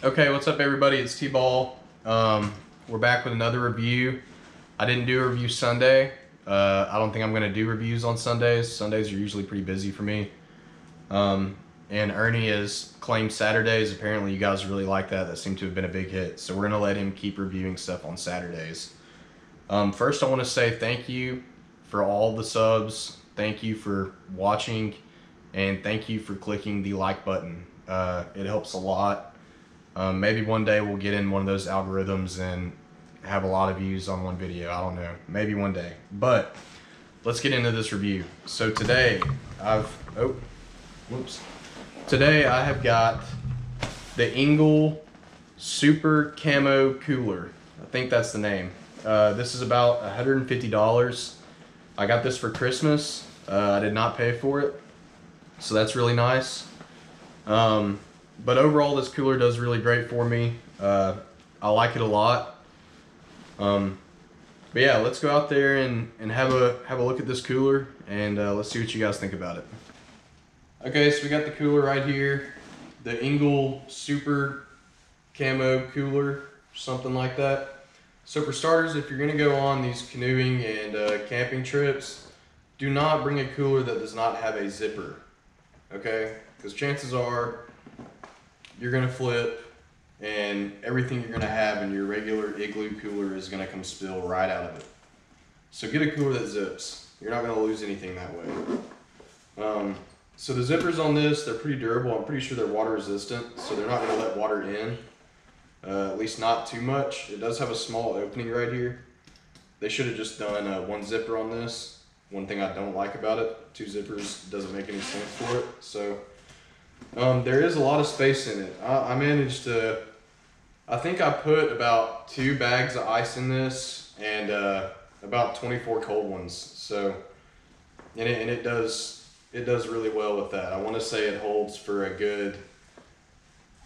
Okay, what's up everybody? It's Teeball. Um, we're back with another review. I didn't do a review Sunday. Uh, I don't think I'm gonna do reviews on Sundays. Sundays are usually pretty busy for me. Um, and Ernie has claimed Saturdays. Apparently you guys really like that. That seemed to have been a big hit. So we're gonna let him keep reviewing stuff on Saturdays. Um, first I wanna say thank you for all the subs. Thank you for watching and thank you for clicking the like button. Uh, it helps a lot. Um, maybe one day we'll get in one of those algorithms and have a lot of views on one video. I don't know. Maybe one day. But let's get into this review. So today I've oh whoops. Today I have got the Engel Super Camo Cooler. I think that's the name. Uh, this is about $150. I got this for Christmas. Uh, I did not pay for it. So that's really nice. Um, but overall, this cooler does really great for me. Uh, I like it a lot. Um, but yeah, let's go out there and, and have a have a look at this cooler and uh, let's see what you guys think about it. Okay, so we got the cooler right here, the Engel Super Camo Cooler, something like that. So for starters, if you're gonna go on these canoeing and uh, camping trips, do not bring a cooler that does not have a zipper, okay? Because chances are you're gonna flip and everything you're gonna have in your regular igloo cooler is gonna come spill right out of it. So get a cooler that zips. You're not gonna lose anything that way. Um, so the zippers on this, they're pretty durable. I'm pretty sure they're water resistant, so they're not gonna let water in. Uh, at least not too much. It does have a small opening right here. They should have just done uh, one zipper on this. One thing I don't like about it, two zippers doesn't make any sense for it. So um, there is a lot of space in it. I, I managed to, I think I put about two bags of ice in this and uh, about 24 cold ones. So, and it, and it does, it does really well with that. I want to say it holds for a good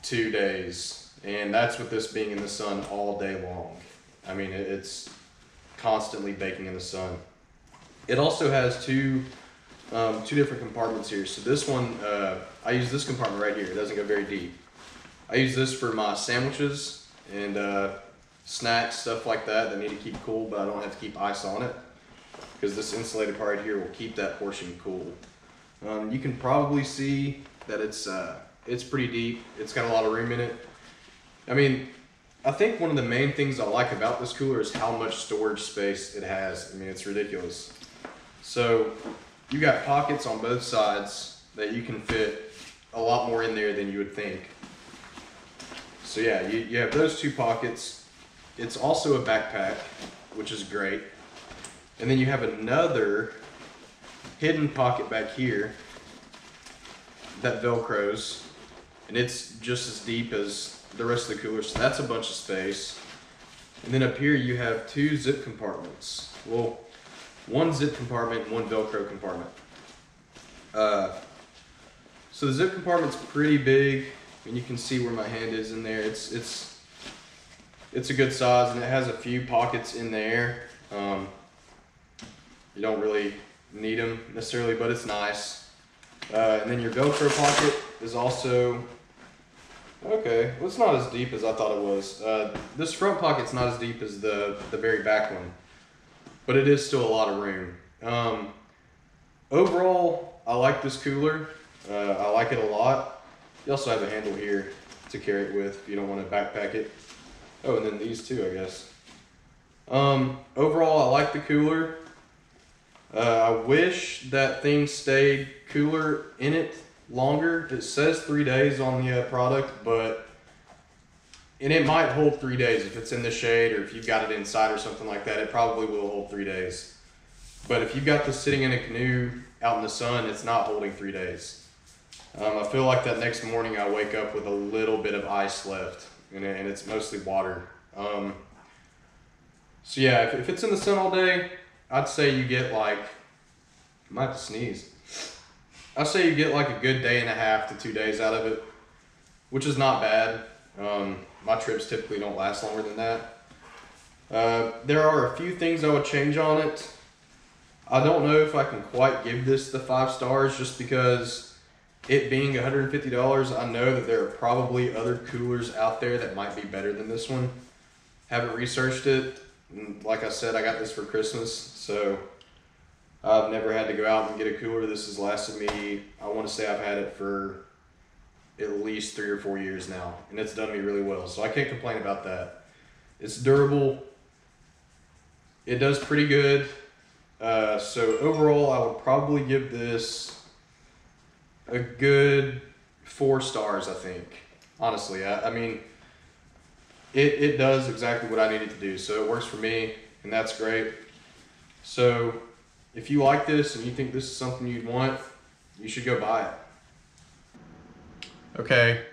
two days. And that's with this being in the sun all day long. I mean, it, it's constantly baking in the sun. It also has two um, two different compartments here. So this one, uh, I use this compartment right here. It doesn't go very deep. I use this for my sandwiches and uh, snacks, stuff like that that need to keep cool, but I don't have to keep ice on it because this insulated part here will keep that portion cool. Um, you can probably see that it's uh, it's pretty deep. It's got a lot of room in it. I mean, I think one of the main things I like about this cooler is how much storage space it has. I mean, it's ridiculous. So you got pockets on both sides that you can fit a lot more in there than you would think. So yeah, you, you have those two pockets. It's also a backpack, which is great. And then you have another hidden pocket back here that velcros and it's just as deep as the rest of the cooler so that's a bunch of space and then up here you have two zip compartments well one zip compartment one velcro compartment. Uh, so the zip compartment's pretty big and you can see where my hand is in there. It's it's it's a good size and it has a few pockets in there. Um, you don't really need them necessarily but it's nice. Uh, and then your velcro pocket is also okay well it's not as deep as i thought it was. Uh, this front pocket's not as deep as the the very back one but it is still a lot of room um, overall i like this cooler. Uh, i like it a lot. You also have a handle here to carry it with if you don't want to backpack it. Oh and then these two i guess. Um, overall i like the cooler. Uh, I wish that thing stayed cooler in it longer. It says three days on the uh, product, but and it might hold three days if it's in the shade or if you've got it inside or something like that. It probably will hold three days. But if you've got this sitting in a canoe out in the sun, it's not holding three days. Um, I feel like that next morning I wake up with a little bit of ice left, and, and it's mostly water. Um, so yeah, if, if it's in the sun all day, I'd say you get like, I might have to sneeze. I'd say you get like a good day and a half to two days out of it, which is not bad. Um, my trips typically don't last longer than that. Uh, there are a few things I would change on it. I don't know if I can quite give this the five stars just because it being $150, I know that there are probably other coolers out there that might be better than this one. Haven't researched it. Like I said, I got this for Christmas, so I've never had to go out and get a cooler. This has lasted me, I want to say I've had it for at least three or four years now, and it's done me really well. So I can't complain about that. It's durable. It does pretty good. Uh, so overall, I would probably give this a good four stars. I think, honestly, I, I mean, it it does exactly what I need it to do. So it works for me, and that's great. So if you like this and you think this is something you'd want, you should go buy it. Okay,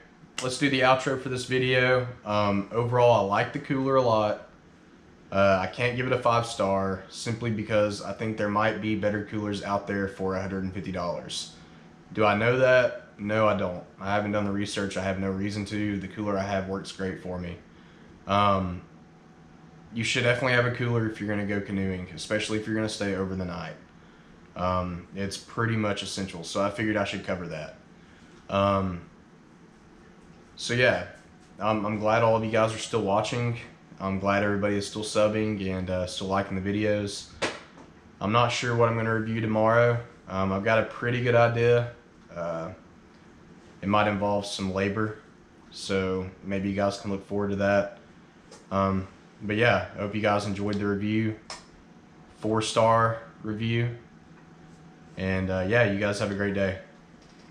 let's do the outro for this video. Um, overall, I like the cooler a lot. Uh, I can't give it a five star simply because I think there might be better coolers out there for $150. Do I know that? No, I don't. I haven't done the research. I have no reason to. The cooler I have works great for me. Um, you should definitely have a cooler if you're going to go canoeing, especially if you're going to stay over the night. Um, it's pretty much essential, so I figured I should cover that. Um, so yeah, I'm, I'm glad all of you guys are still watching. I'm glad everybody is still subbing and uh, still liking the videos. I'm not sure what I'm going to review tomorrow. Um, I've got a pretty good idea. Uh, it might involve some labor, so maybe you guys can look forward to that. Um, but yeah, I hope you guys enjoyed the review. Four star review. And uh, yeah, you guys have a great day.